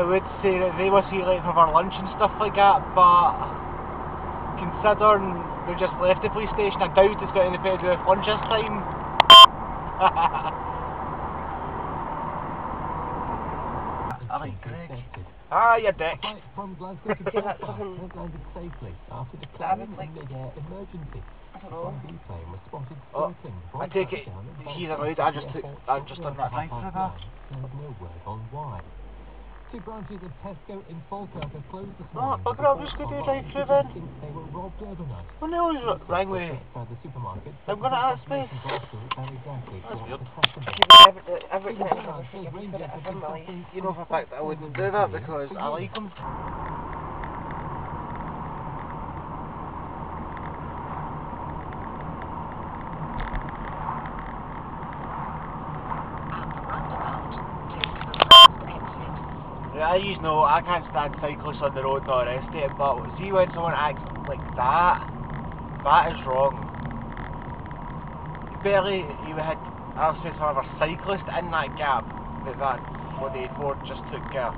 I would say that they were here like for our lunch and stuff like that, but considering they just left the police station, I doubt it's got anything to do with lunch this time. I Greg. Ah, you dick. Flight from Glasgow to Yeah, that Belfast doesn't- has landed safely after That declaring was like- a emergency. I don't The know. Plane was spotted Oh, floating I take it he's Belfast allowed, I just took- I've just done that at right half for that. There's no word on why. Two branches of Tesco in Falkirk have closed this morning. bugger, with I'm just do online drive-through then. They were robbed overnight. When they always rang me. By the supermarket, I'm gonna ask me. Information brought to it tell exactly That's what weird. the customer Every, every People time now I say think Rangers have been Emily. suffering You know for a fact that I wouldn't do that because I like them. I use no, I can't stand cyclists on the road of it, but see when someone acts like that, that is wrong. Barely you had, I was sort of a cyclist in that gap that that bloody Ford just took care.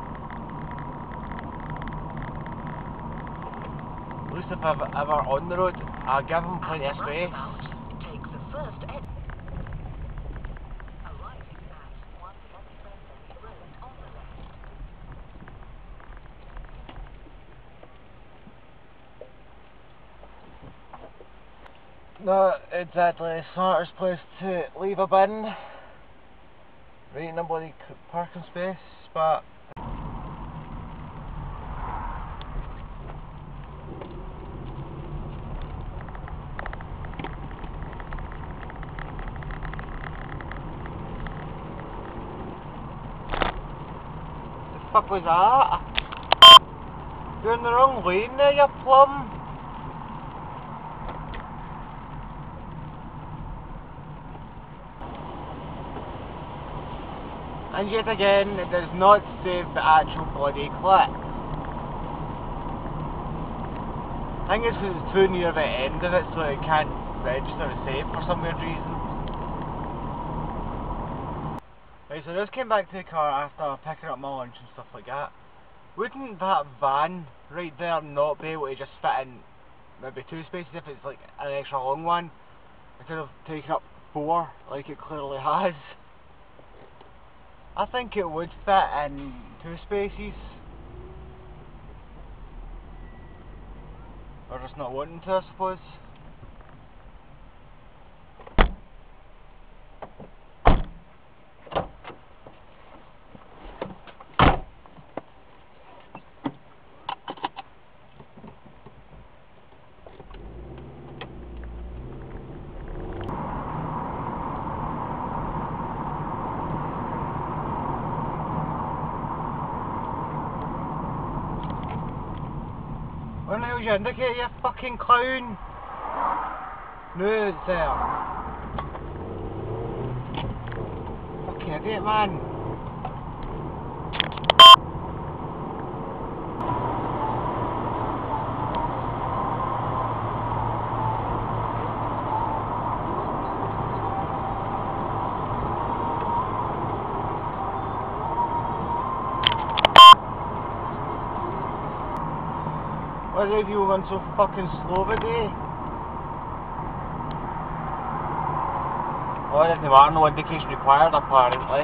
At least if I'm ever on the road, I give them plenty of space. Take the first exit. Arriving at 177 Road on the left. Not exactly the smartest place to leave a bin. Right c- parking space, but the fuck was that? You're in the wrong lane there, you plum. And yet again, it does not save the actual body click. I think it's because it's too near the end of it, so it can't register the save for some weird reason. Right, so just came back to the car after picking up my lunch and stuff like that. Wouldn't that van right there not be able to just fit in maybe two spaces if it's like an extra long one instead of taking up four like it clearly has? I think it would fit in two spaces. Or just not wanting to, I suppose. Hell's your indicator, you fucking clown? No, it's there. Fucking idiot, man. Why are you going so fucking slow today? Oh, there's no, no indication required apparently.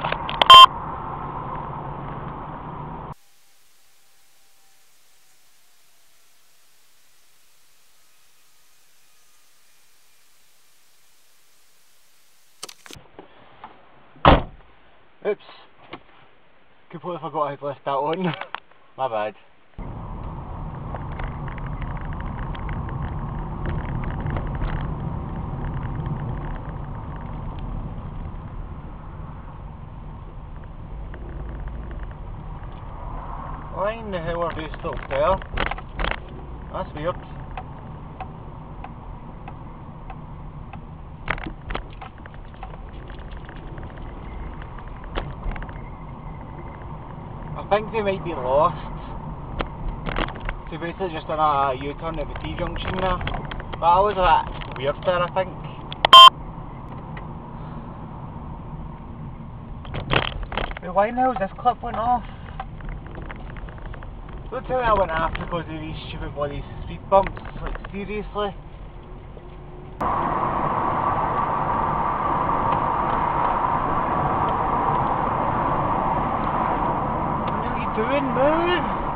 Oops. Completely forgot I'd left that on. My bad. In the hell are they still there? That's weird. I think they might be lost. So basically just done a U-turn at the T-junction there. But I was a bit weird there I think. Wait, why now is this clip went off? Tell me I went after because of these stupid bloody speed bumps. Like, seriously? What are you doing? Move!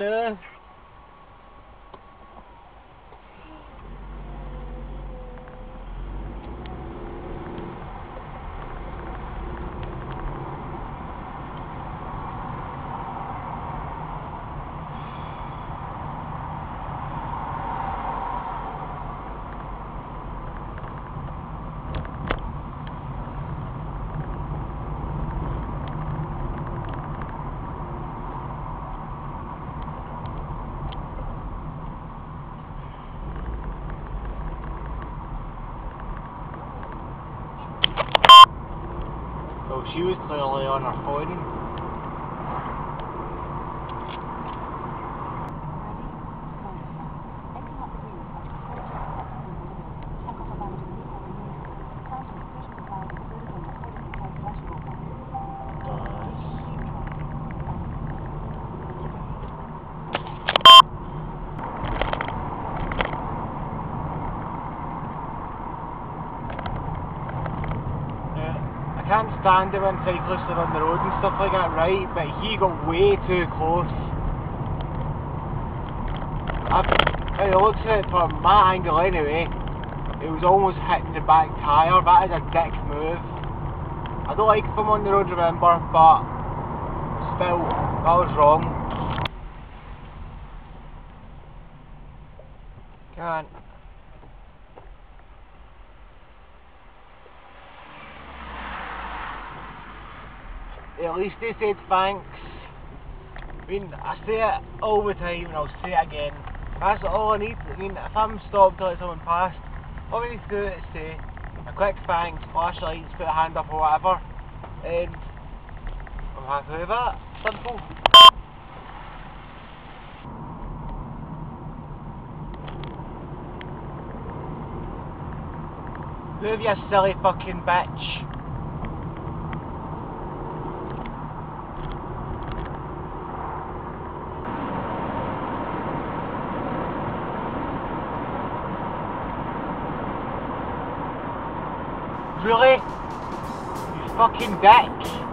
No. So she was clearly on her phone. I it when cyclists are on the road and stuff like that, right? But he got way too close. By the looks of it, from my angle anyway, it was almost hitting the back tyre. That is a dick move. I don't like if I'm on the road, remember, but still, that was wrong. Can't. At least they said thanks. I mean, I say it all the time and I'll say it again. That's all I need. I mean, if I'm stopped to let someone pass, all I need to do is say a quick thanks, flashlights, put a hand up or whatever, and I'm happy with that. Simple. Move you silly fucking bitch. Really? You fucking dick.